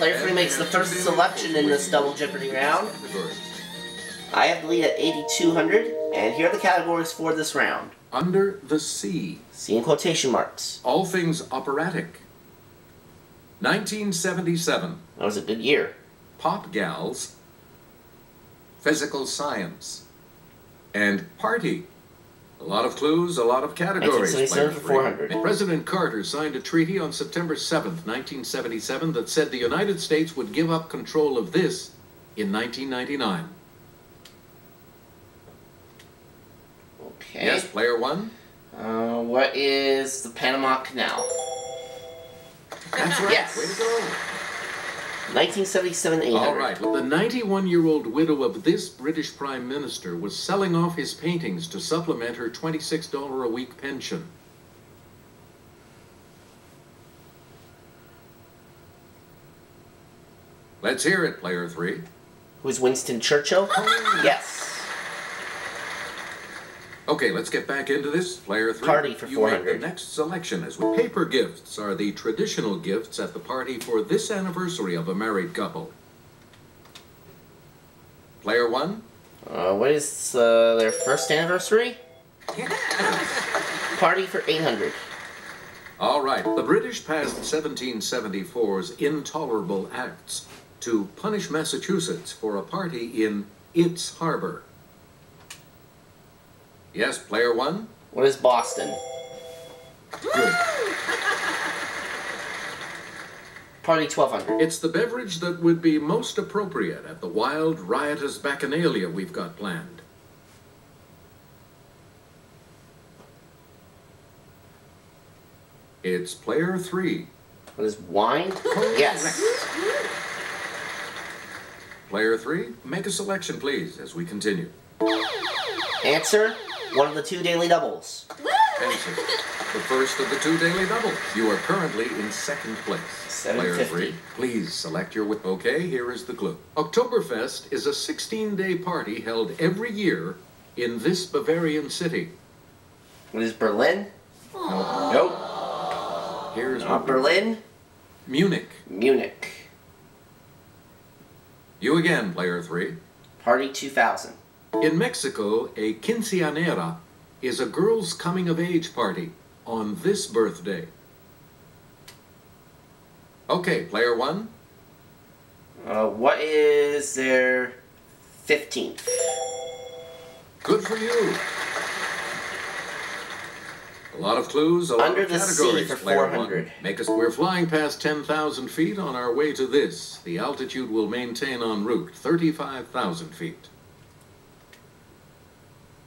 player three makes the first selection in this double Jeopardy round. I have the lead at 8,200, and here are the categories for this round. Under the Sea. See in quotation marks. All things operatic. 1977. That was a good year. Pop Gals. Physical Science. And Party. A lot of clues, a lot of categories. 1977 for 400. President Carter signed a treaty on September 7th, 1977 that said the United States would give up control of this in 1999. Okay. Yes, player one? Uh, what is the Panama Canal? That's right. Yes. Way to go. 1977 800. All right. The 91 year old widow of this British Prime Minister was selling off his paintings to supplement her $26 a week pension. Let's hear it, player three. Who's Winston Churchill? Yes. Okay, let's get back into this. Player three. Party for you make 400. the next selection as well. Paper gifts are the traditional gifts at the party for this anniversary of a married couple. Player one. Uh, what is uh, their first anniversary? Party for 800. All right. The British passed 1774's Intolerable Acts to punish Massachusetts for a party in its harbor. Yes, player one? What is Boston? Good. Party 1200. It's the beverage that would be most appropriate at the wild, riotous bacchanalia we've got planned. It's player three. What is wine? Yes. Player three, make a selection, please, as we continue. Answer? One of the two daily doubles. Answer. The first of the two daily doubles. You are currently in second place. Player three, please select your. wi- Okay, here is the clue. Oktoberfest is a 16-day party held every year in this Bavarian city. What is Berlin? Nope. Here's Not Berlin. Munich. Munich. You again, player three. Party 2000. In Mexico, a quinceañera is a girl's coming of age party on this birthday. Okay, player one. Uh, what is their 15th? Good for you. A lot of clues, a lot Under of the sea categories. for player 400. One. Make us. We're flying past 10,000 feet on our way to this. The altitude will maintain en route 35,000 feet.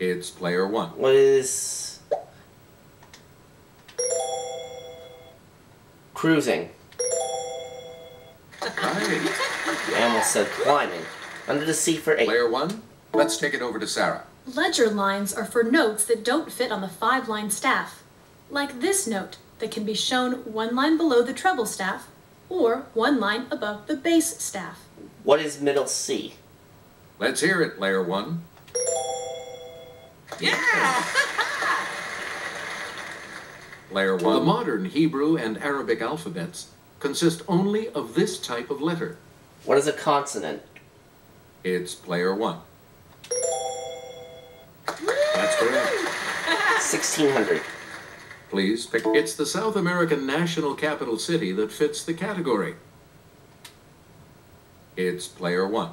It's player one. What is cruising? Right. I almost said climbing. Under the sea for eight. player one. Let's take it over to Sarah. Ledger lines are for notes that don't fit on the five line staff, like this note that can be shown one line below the treble staff or one line above the bass staff. What is middle C? Let's hear it, player one. Player one. The modern Hebrew and Arabic alphabets consist only of this type of letter. What is a consonant? It's player one. That's correct. 1600. Please pick. It's the South American national capital city that fits the category. It's player one.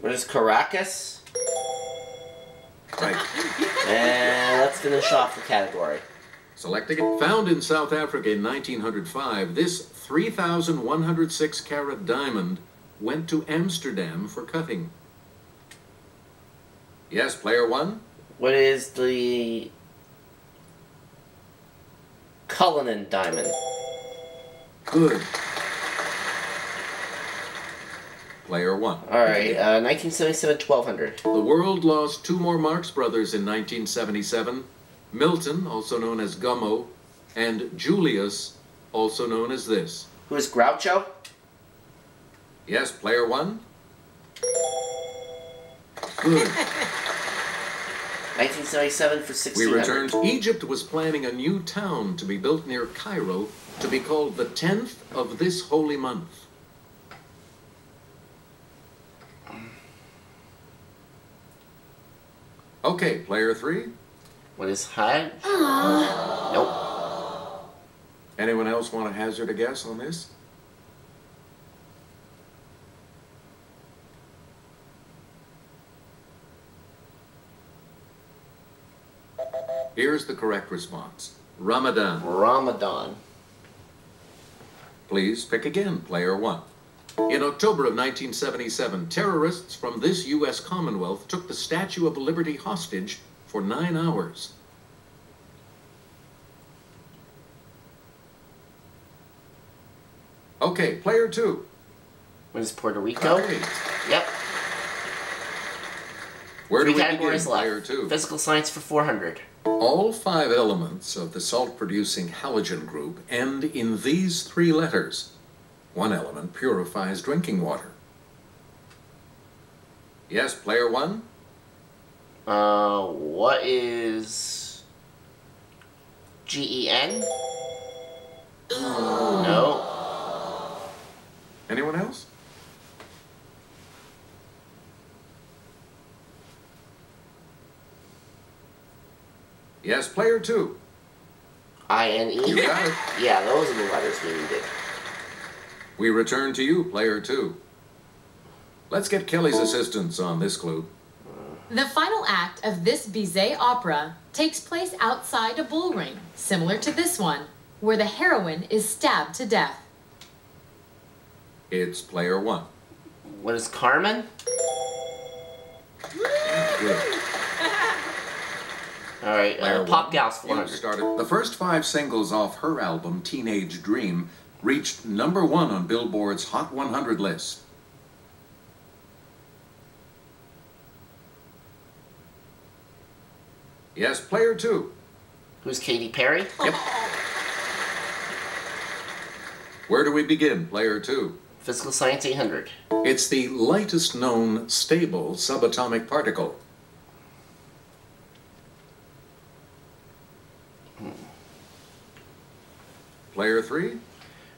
What is Caracas? Right. And let's finish off the category. Selecting it. Found in South Africa in 1905, this 3,106 carat diamond went to Amsterdam for cutting. Yes, player one. What is the Cullinan diamond? Good. Player one. Alright, uh, 1977 1200. The world lost two more Marx brothers in 1977 Milton, also known as Gummo, and Julius, also known as this. Who is Groucho? Yes, player one. Good. 1977 for We 1600. returned. Egypt was planning a new town to be built near Cairo to be called the 10th of this holy month? Okay, player three. What is Hajj? Ah. Nope. Anyone else want to hazard a guess on this? Here's the correct response Ramadan. Ramadan. Please pick again, player one. In October of 1977, terrorists from this U.S. Commonwealth took the Statue of Liberty hostage for nine hours. Okay, player two. What is Puerto Rico? Great. Yep. Where Three do we begin, categories player left. two? Physical science for 400. All five elements of the salt-producing halogen group end in these three letters. One element purifies drinking water. Yes, player one? Uh, what is G-E-N? No. Anyone else? Yes, player two. I-N-E? It. Yeah, those are the letters we needed. We return to you, player two. Let's get Kelly's assistance on this clue. The final act of this Bizet opera takes place outside a bull ring, similar to this one, where the heroine is stabbed to death. It's player one. What is Carmen? Good. Alright, uh, Pop. Gals You 400. started. The first five singles off her album, Teenage Dream, reached number one on Billboard's Hot 100 list. Yes, player two. Who's Katy Perry? Yep. Where do we begin, player two? Physical science 800. It's the lightest known stable subatomic particle. Hmm. Player three?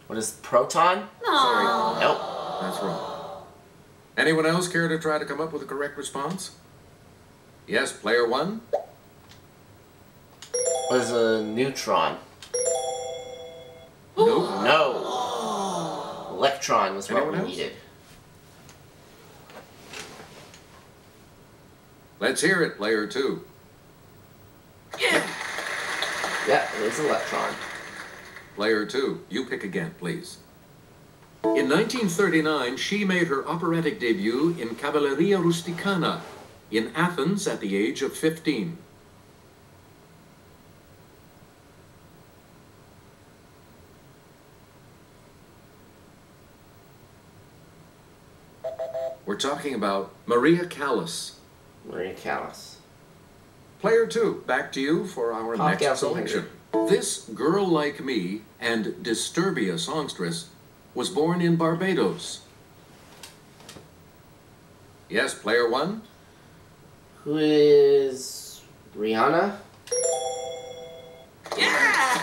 What is proton? Sorry, Nope. that's wrong. Anyone else care to try to come up with a correct response? Yes, player one? What is a neutron? Nope. No. Electron was what we else? needed. Let's hear it, player two. Yeah! Yeah, it is electron. Player two, you pick again, please. In 1939, she made her operatic debut in Cavalleria Rusticana in Athens at the age of 15. We're talking about Maria Callas. Maria Callas. Player two, back to you for our Pop next selection. This girl like me and Disturbia songstress was born in Barbados. Yes, player one? Who is Rihanna? Yeah!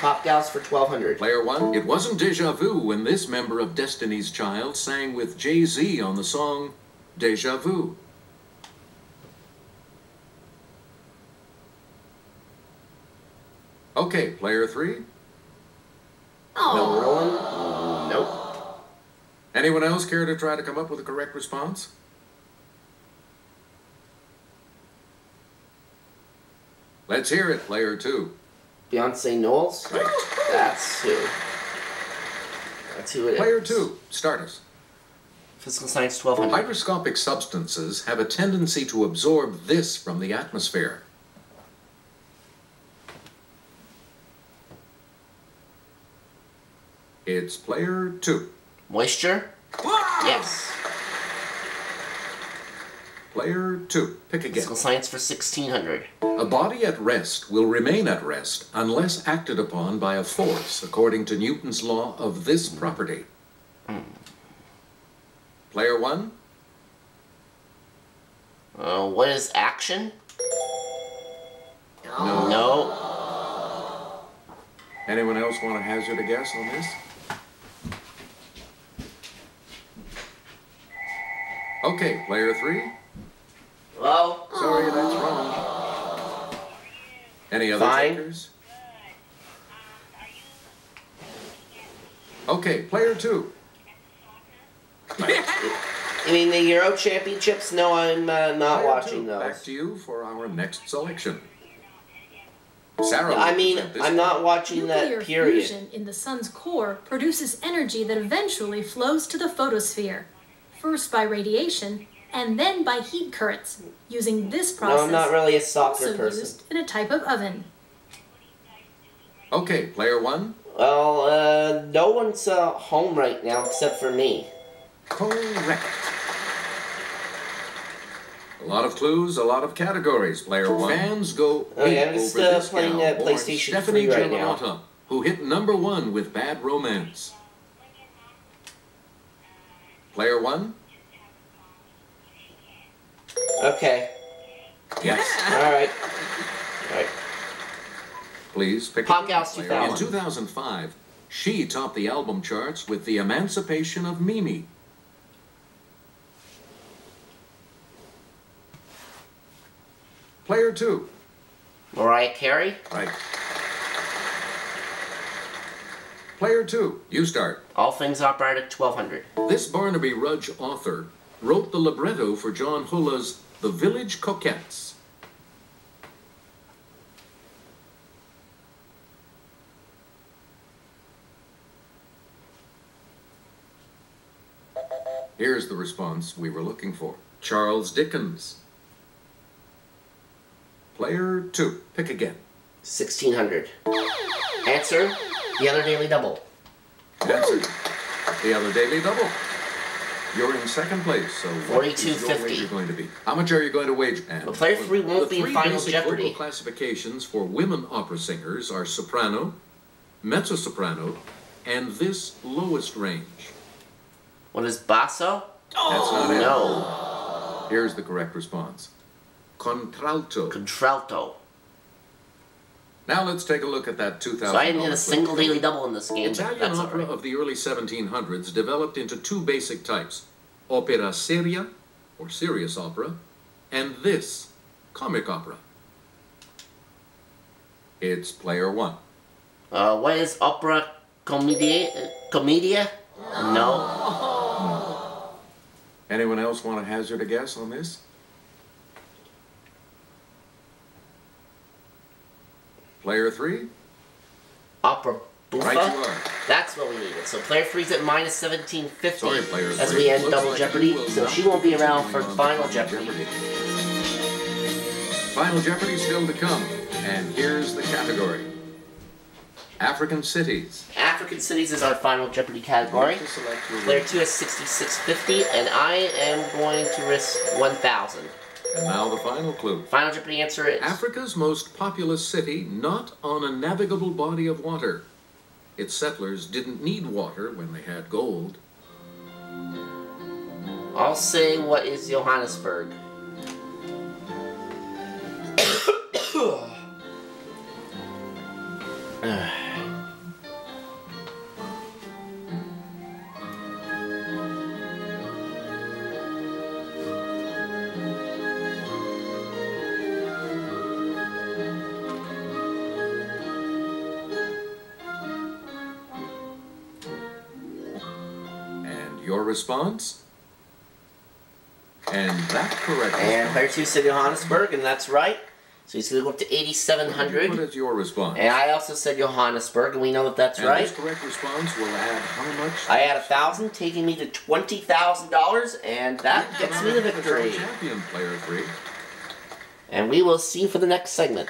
Pop Gals for 1200. Player one? It wasn't deja vu when this member of Destiny's Child sang with Jay Z on the song Deja Vu. Okay, player three? Oh. Number one? Nope. Anyone else care to try to come up with a correct response? Let's hear it, player two. Beyonce Knowles? That's who. That's who it is. Player two, start us. Physical Science 1200. Hygroscopic substances have a tendency to absorb this from the atmosphere. It's player two. Moisture? Yes. Player two. Pick again. Physical Science for 1600. A body at rest will remain at rest unless acted upon by a force, according to Newton's law of this property. Player one? Uh, what is action? No. No. Anyone else want to hazard a guess on this? Okay, player three. Hello? Sorry, that's wrong. Any other Fine. takers? Okay, player two. I mean the Euro Championships. No, I'm uh, not Player watching two, those. Back to you for our next selection. Sarah. I mean, I'm not watching Nuclear that period. fusion in the sun's core produces energy that eventually flows to the photosphere, first by radiation and then by heat currents, using this process No, I'm not really a soccer also person. used in a type of oven. Okay, player one. Well, uh, no one's uh, home right now except for me. Correct. A lot of clues, a lot of categories. Player one. Fans go Oh, yeah, ape I'm over just, uh, this playing, gal uh, PlayStation Stefani 3 right now. Germanotta, who hit number one with Bad Romance. Player one. Okay. Yes. All right. All right. Please pick Pop Gals 2000. In 2005, she topped the album charts with The Emancipation of Mimi. Player two. Mariah Carey. Right. Player two. You start. All things operatic 1200. This Barnaby Rudge author wrote the libretto for John Hullah's The Village Coquettes. Here's the response we were looking for Charles Dickens. Player two. Pick again. 1600. Answer. The other daily double. Answer. The other daily double. You're in second place, so what is your 42.50. wager going to be? How much are you going to wager? And Well, player three won't the be in Final basic Jeopardy. vocal classifications for women opera singers are soprano, mezzo-soprano, and this lowest range. What is basso? That's not it. No. Here's the correct response. Contralto. Contralto. Now let's take a look at that 2000. So I didn't get a single daily double in this game. Italian opera alright. of the early 1700s developed into two basic types opera seria, or serious opera, and this, comic opera. It's player one. Uh, what is opera commedia? Commedia? No. Anyone else want to hazard a guess on this? Player three? Opera buffa? Right you are. That's what we needed. So player three's at minus 1750 Sorry, player as three. we end Looks Double like Jeopardy. So she won't be around for Final Double Jeopardy. Final Jeopardy still to come, and here's the category. African cities. African cities is our Final Jeopardy category. To select your Player two has 6650, and I am going to risk 1000. And now the final clue. Final Jeopardy answer is Africa's most populous city not on a navigable body of water. Its settlers didn't need water when they had gold. I'll say what is Johannesburg. Your response? And that correct And player two said Johannesburg, and that's right. So he's going to go up to What 8700. is your response? And I also said Johannesburg, and we know that that's And right. this correct response will add how much? I add a thousand, taking me to twenty thousand dollars, and that Yeah, gets me the victory. Champion player three. And we will see you for the next segment.